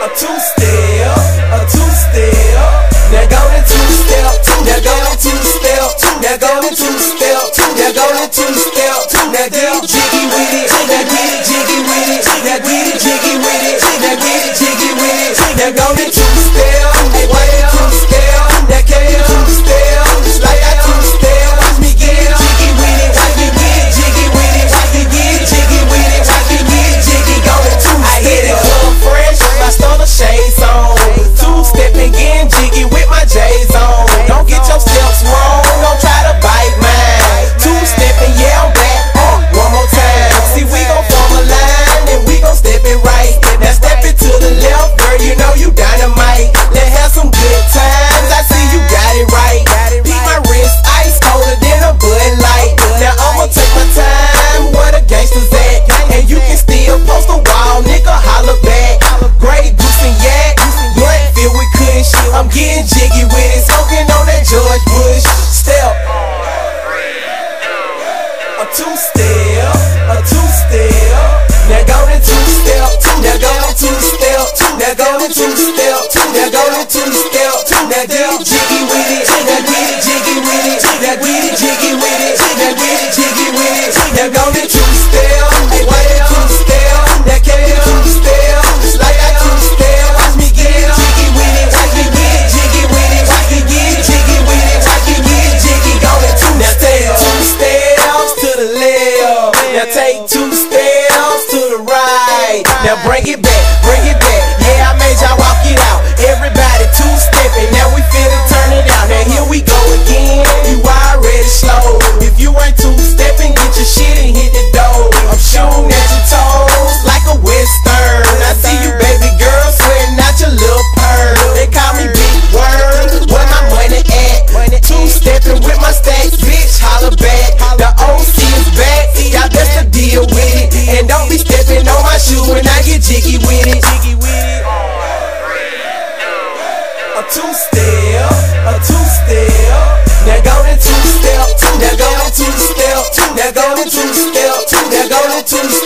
a two step, a two step. Now go to two step, now go to two step, now go to two step, now go to two step, now get jiggy with it, now get it jiggy with it, now get it jiggy with it, now get it jiggy with it, now go to dynamite. Let's have some good times. I see you got it right. Now go to two step, now get jiggy with it, now get jiggy with it, now get jiggy with it, now get jiggy with it, now go to two step, hey wait two step, now get two step, like I two step, watch me get jiggy with it, watch me get jiggy with it, watch me get jiggy with it, watch me get jiggy, go to two now two steps to the left, now take two steps. To the right, now bring it back, bring it back, two with my stacks, bitch holla back, the OC is back, y'all best to deal with it, and don't be stepping on my shoe when I get jiggy with it. A two step, a two step. Now go to two step, now go to two step, now go to two step, now go to two step,